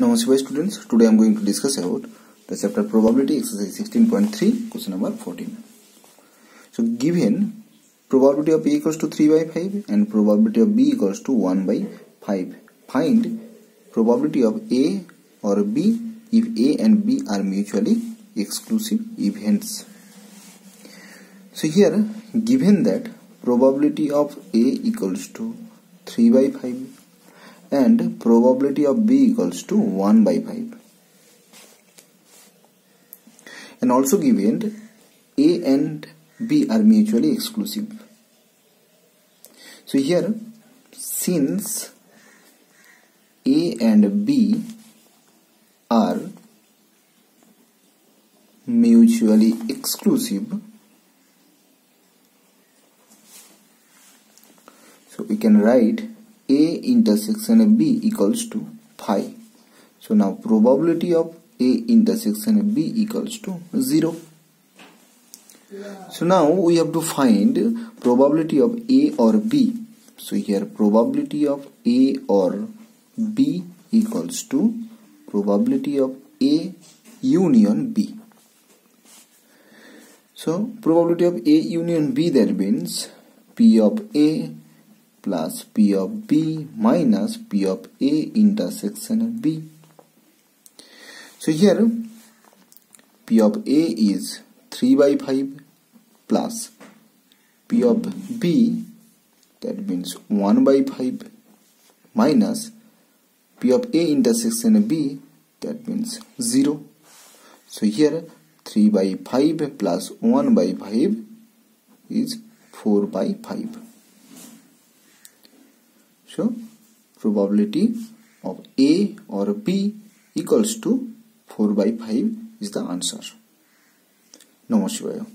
Namaste students, today I am going to discuss about the chapter probability exercise 16.3 question number 14. So given probability of A equals to 3 by 5 and probability of B equals to 1 by 5. Find probability of A or B if A and B are mutually exclusive events. So here given that probability of A equals to 3 by 5 and probability of b equals to 1 by 5 and also given a and b are mutually exclusive. So here since a and b are mutually exclusive so we can write a intersection B equals to phi. So now probability of A intersection B equals to 0. So now we have to find probability of A or B. So here probability of A or B equals to probability of A union B. So probability of A union B that means P of A plus P of B minus P of A intersection B. So here P of A is 3 by 5 plus P of B that means 1 by 5 minus P of A intersection B that means 0. So here 3 by 5 plus 1 by 5 is 4 by 5. So probability of A or B equals to 4 by 5 is the answer. Namaskar.